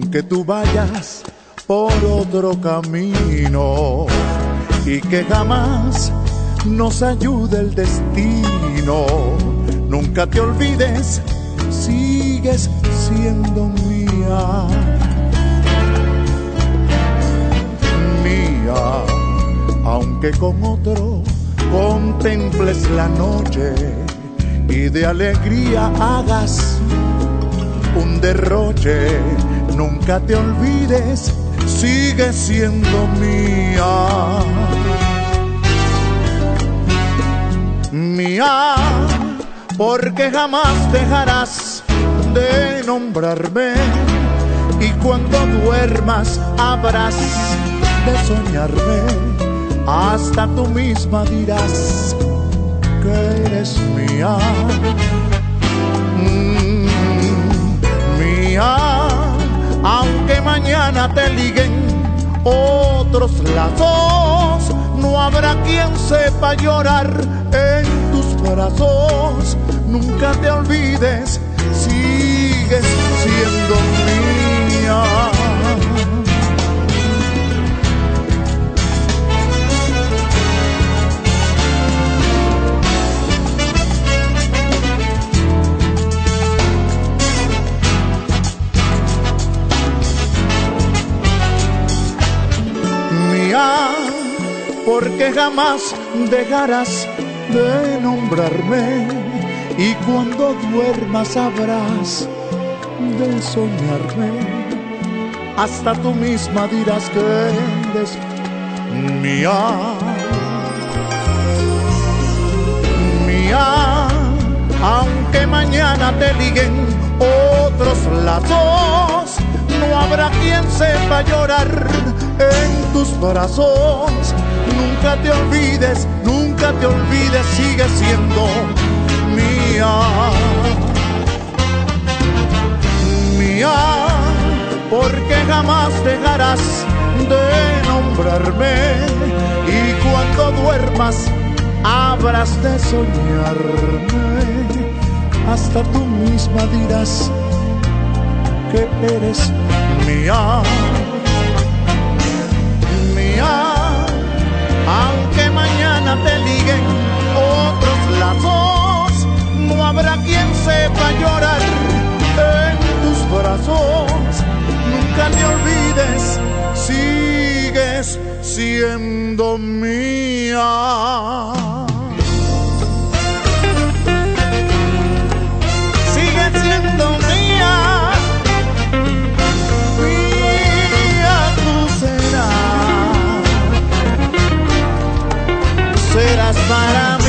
aunque tú vayas por otro camino y que jamás nos ayude el destino. Nunca te olvides, sigues siendo mía. Mía, aunque con otro contemples la noche y de alegría hagas un derroche. Nunca te olvides, sigue siendo mía. Mía, porque jamás dejarás de nombrarme y cuando duermas habrás de soñarme. Hasta tú misma dirás que eres mía. Te liguen otros lazos, no habrá quien sepa llorar en tus brazos. Nunca te olvides, sigues siendo mía. Porque jamás dejarás de nombrarme y cuando duermas sabrás de soñarme. Hasta tú misma dirás que eres mía. Mía, aunque mañana te liguen otros lazos, no habrá quien sepa llorar en tus brazos. Nunca te olvides, nunca te olvides, sigue siendo mía. Mía, porque jamás dejarás de nombrarme y cuando duermas habrás de soñarme. Hasta tú misma dirás que eres mía. Llorar en tus brazos. Nunca te olvides, sigues siendo mía. Sigues siendo mía. serás para mí